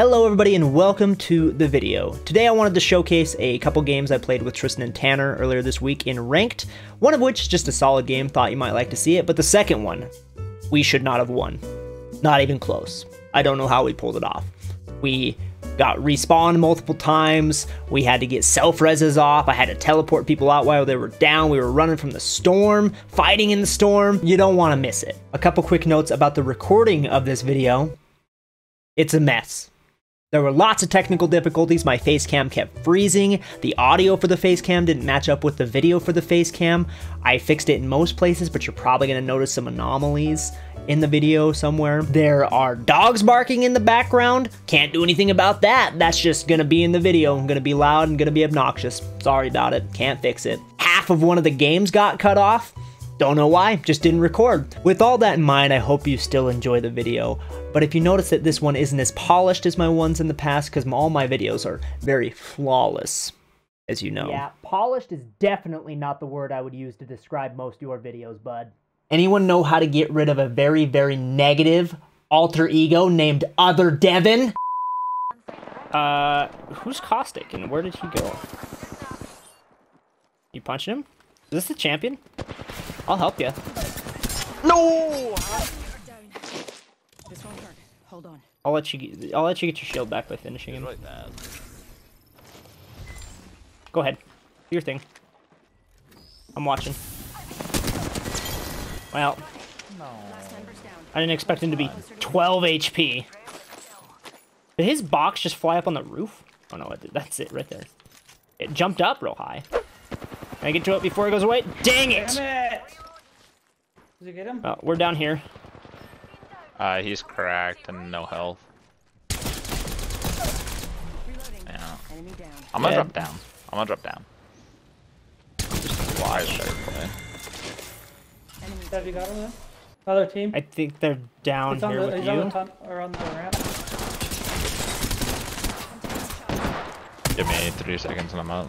Hello everybody and welcome to the video. Today I wanted to showcase a couple games I played with Tristan and Tanner earlier this week in Ranked, one of which is just a solid game, thought you might like to see it, but the second one, we should not have won. Not even close. I don't know how we pulled it off. We got respawned multiple times, we had to get self-reses off, I had to teleport people out while they were down, we were running from the storm, fighting in the storm, you don't want to miss it. A couple quick notes about the recording of this video. It's a mess. There were lots of technical difficulties. My face cam kept freezing. The audio for the face cam didn't match up with the video for the face cam. I fixed it in most places, but you're probably to notice some anomalies in the video somewhere. There are dogs barking in the background. Can't do anything about that. That's just to be in the video. I'm to be loud and to be obnoxious. Sorry about it. Can't fix it. Half of one of the games got cut off. Don't know why, just didn't record. With all that in mind, I hope you still enjoy the video. But if you notice that this one isn't as polished as my ones in the past, because all my videos are very flawless, as you know. Yeah, polished is definitely not the word I would use to describe most of your videos, bud. Anyone know how to get rid of a very, very negative alter ego named Other Devin? Uh, who's Caustic and where did he go? You punching him? Is this the champion? I'll help you. No! This won't hurt. Hold on. I'll let you. Get, I'll let you get your shield back by finishing him. Like that. Go ahead. Do your thing. I'm watching. Well, No. I didn't expect him to be 12 HP. Did his box just fly up on the roof? Oh no, it, that's it right there. It jumped up real high. Can I get to it before it goes away? Dang it! Damn it! Did you get him? Oh, we're down here. Uh, he's cracked and no health. Yeah. Enemy down. I'm gonna Dead. drop down. I'm gonna drop down. Just wide shot play. Have you got him then? Other team? I think they're down He's here the, with he's on the you. ton or on the ramp. Give me three seconds and I'm out.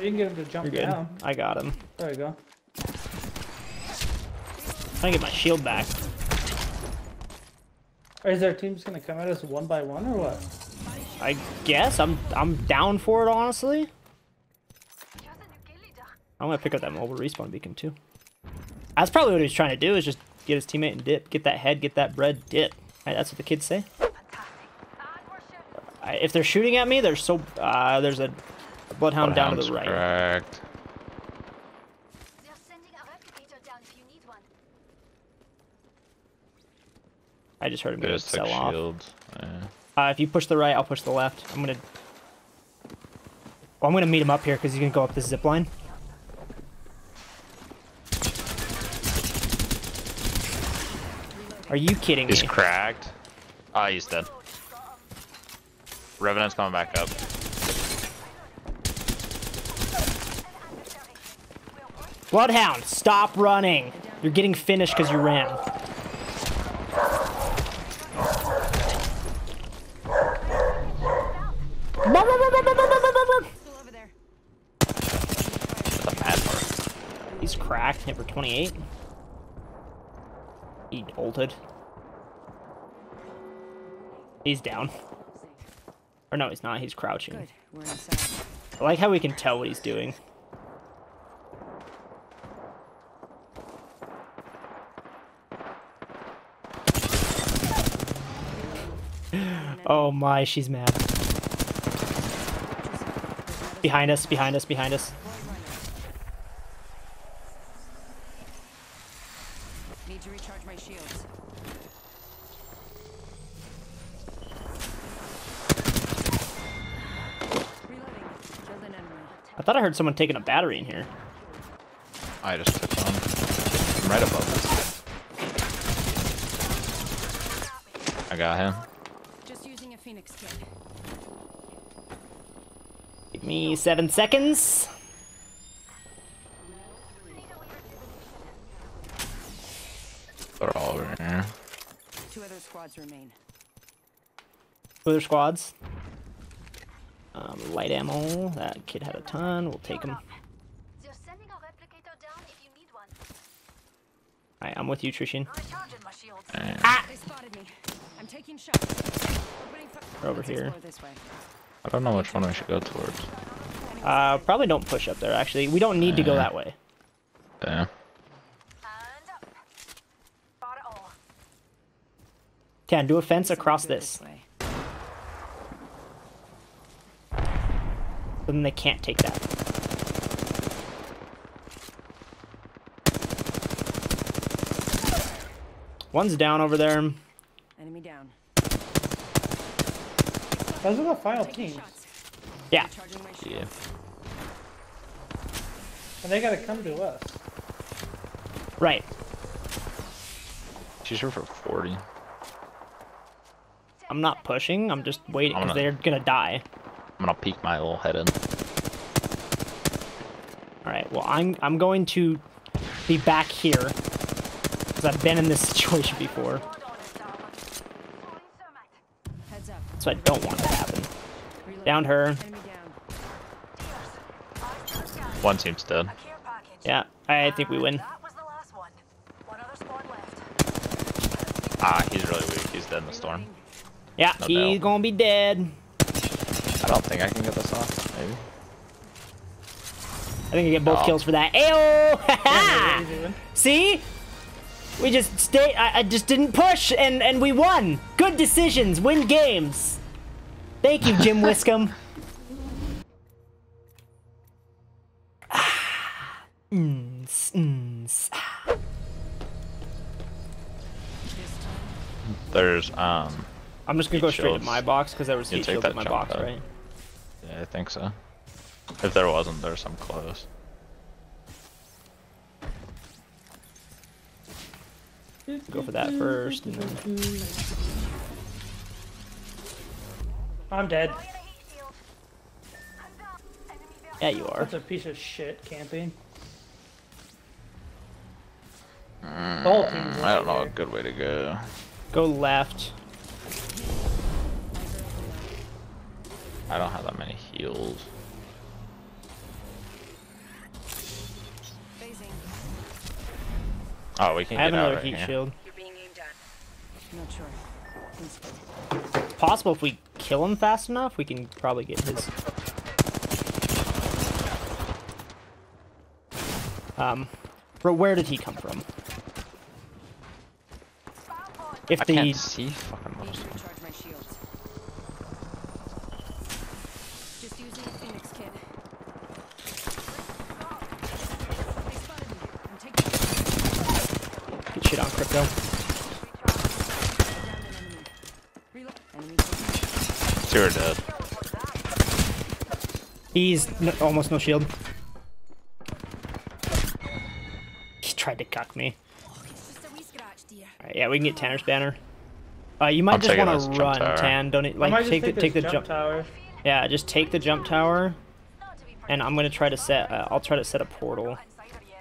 You can get him to jump You're good. down. I got him. There you go. I'm trying to get my shield back. Or is their team just gonna come at us one by one or what? I guess I'm I'm down for it honestly. I'm gonna pick up that mobile respawn beacon too. That's probably what he's trying to do is just get his teammate and dip, get that head, get that bread, dip. Right, that's what the kids say. If they're shooting at me, they're so uh, there's a, a bloodhound down to the right. Cracked. They're sending a replicator down if you need one. I just heard him go sell off. Yeah. Uh, if you push the right, I'll push the left. I'm gonna. Well, I'm gonna meet him up here because he's gonna go up this zip line. Are you kidding He's me? cracked. Ah, he's dead. Revenant's coming back up. Bloodhound, stop running. You're getting finished because you ran. still over there. That's a mad part. He's cracked. Hit for 28. He ulted. He's down. Or no, he's not. He's crouching. Good. We're. I like how we can tell what he's doing. Oh my, she's mad. Behind us, behind us, behind us. Need to recharge my shields. Reloading. Killed an enemy. I thought I heard someone taking a battery in here. I just took one. I'm right above us. I got him. Just using a phoenix kit. Give me seven seconds. They're all over here. Two other squads remain. Two other squads. Um, light ammo. That kid had a ton. We'll take him. They're sending a replicator down if you need one. Alright, I'm with you, Trishan. Recharging my shields. Eh. Ah! They spotted me. I'm taking shots. Opening fi- They're over here. explore this way. I don't know which one I should go towards. Uh, probably don't push up there. Actually, we don't need to go that way. Yeah. And up. Got it all. Can do a fence across this, way. so then they can't take that. One's down over there. Enemy down. Those are the final Taking teams. Yeah. Recharging Yeah. And they gotta come to us. Right. She's here for 40. I'm not pushing. I'm just waiting because they're gonna die. I'm gonna peek my little head in. All right. Well, I'm I'm going to be back here because I've been in this situation before, Hold on, darling. Falling thermite. Heads up. So I don't want it to happen. Reloading. Down her. Enemy down. Eyes to the. One team's dead. A care package. Yeah, I think we win. That was the last one. One other squad left. Ah, he's really weak. He's dead in the storm. Yeah, No he's doubt. gonna be dead. I don't think I can get this off. Maybe. I think I get both Oh. kills for that. Ayo! Yeah, easy. See? We just stay. I, I just didn't push, and and we won. Good decisions, win games. Thank you, Jim Wiscombe. Ah, mm, mm, ah. There's um. I'm just gonna go Heat straight to my box because there was You heat take shield that my box, pad. right? Yeah, I think so. If there wasn't, there's some close. Go for that first, and then I'm dead. Throwing a heat shield. Hands up. Enemy vehicle. yeah, you are. That's a piece of shit camping. Mm, the whole team's I don't know a good way to go. Go left. I don't have that many heals. Oh, we can I have get out another right heat here. shield. You're being aimed at. Not sure. It's possible if we kill him fast enough, we can probably get his. Um, bro, where did he come from? If I the can't see fucking Need most to of them. recharge my shields. Just using a Phoenix kit. They spotted me. I'm taking get shit on crypto. down an enemy. Reload. Enemy taken. Two are dead. He's no, almost no shield. He tried to cuck me. It's just a wee scratch, dear. Alright, yeah, we can get Tanner's banner. Uh, you might I'm just want to run. Tan. Don't it, I might like just take the take the jump, jump. tower. Yeah, just take the jump tower, and I'm gonna try to set. Uh, I'll try to set a portal.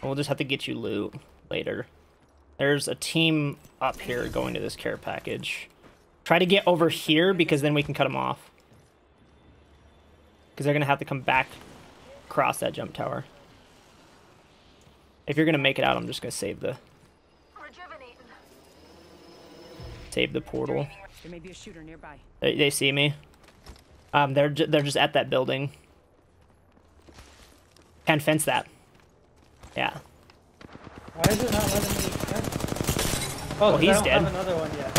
And we'll just have to get you loot later. There's a team up here going to this care package. Try to get over here because then we can cut them off. Because they're gonna have to come back across that jump tower. If you're gonna make it out, I'm just gonna save the Rejuvenating. save the portal. There may be a shooter nearby. They, they see me. Um, they're ju- they're just at that building. Can fence that. Yeah. Why is it not letting me? Oh, Well, 'cause he's I don't dead. have another one yet.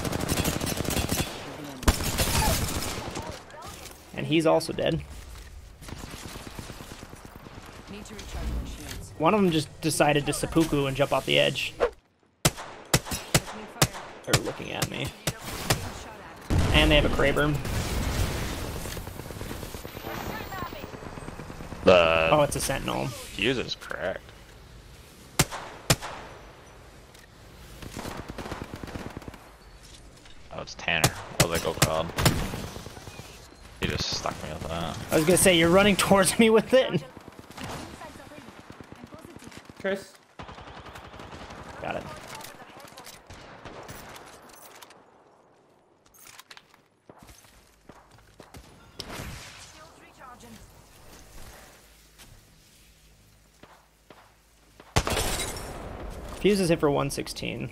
And he's also dead. Need to recharge. One of them just decided to seppuku and jump off the edge. They're looking at me. Being shot at. And they have a Kraber. The Oh, it's a Sentinel. fuse is cracked. Oh, it's Tanner. I was like, oh god. He just stuck me with that. I was gonna say, you're running towards me with it. Chris, Got it. Shields. Fuse is hit for 116.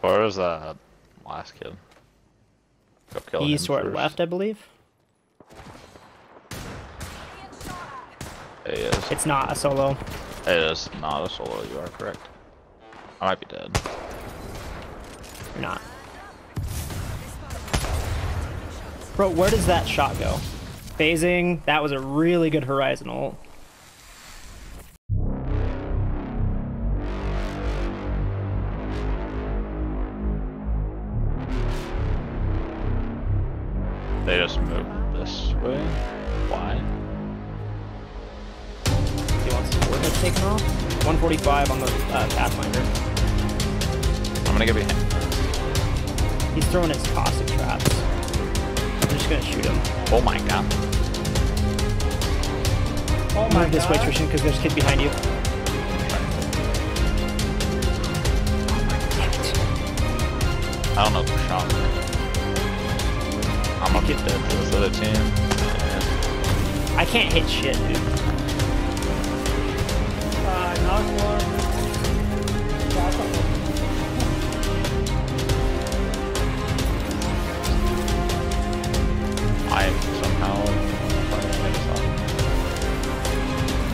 Where was that last kid? Go kill East him or first. left, I believe. It is. It's not a solo. It is not a solo. You are correct. I might be dead. You're not. Bro, where does that shot go? Phasing. That was a really good Horizon want taken off? 145 on the uh, Pathfinder. I'm gonna give you. He's throwing his caustic traps. I'm just gonna shoot him. Oh my god. Oh my Move this way. Trishan, because there's a kid behind you. I don't know the shot. I'm gonna get to this other team. I can't hit shit, dude. I somehow fucking made this up.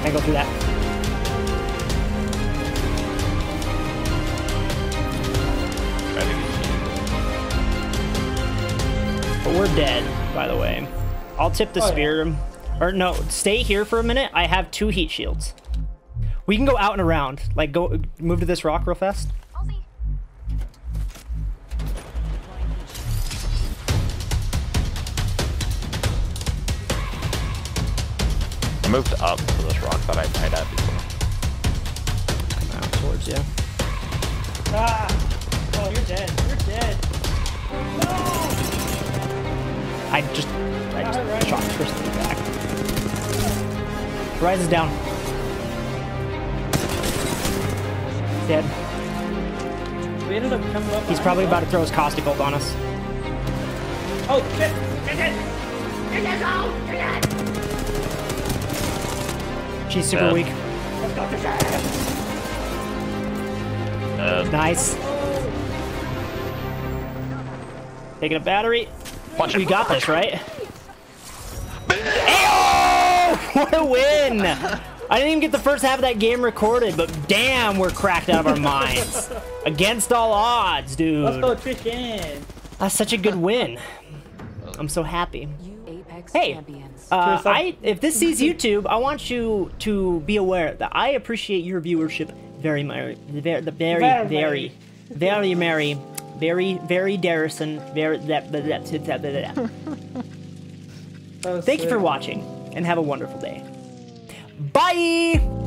I go through that. Try to get But we're dead, by the way. I'll tip the Oh, yeah. spear. Or no, stay here for a minute. I have two heat shields. We can go out and around. Like, go move to this rock real fast. I moved up to this rock that I died at before. Come out towards you. Ah! Oh, you're dead. You're dead. I just, I just Alright. shot Tristan back. Rise is down. Dead. We ended up coming up. He's probably about to throw his caustic ult on us. Oh shit! She's super Dead. weak. Uh, Nice. Taking a battery. punch We him. got this, right? Ayo! What a win! I didn't even get the first half of that game recorded, but damn, we're cracked out of our minds. Against all odds, dude. Let's go, dude. Trishan. That's such a good win. I'm so happy. You Apex Hey, champions. Uh, I'm- I, if this sees YouTube, I want you to be aware that I appreciate your viewership very much. Very, the very, Very, very, very, very, very, very Darrison. Very, that, that, that, that, that, that. That was Thank you for sick. watching and have a wonderful day. Bye!